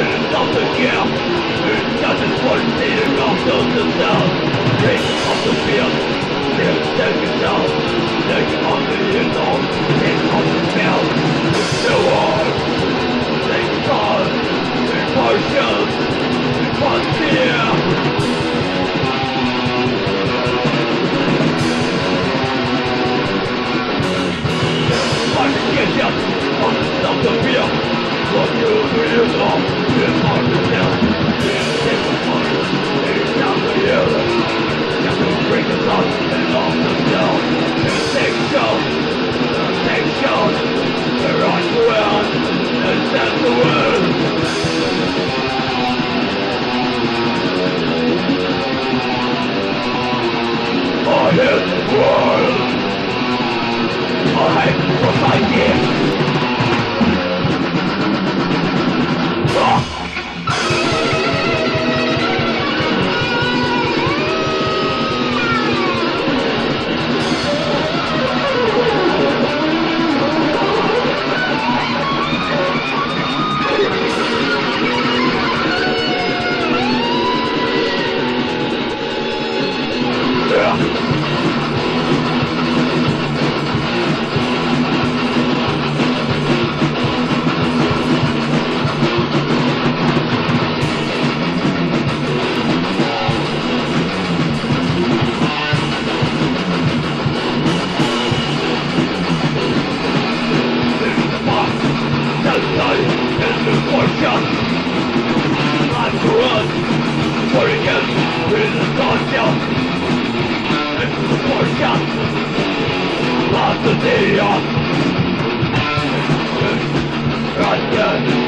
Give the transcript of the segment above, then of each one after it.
It doesn't count. It doesn't work. After the end,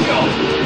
Let's go!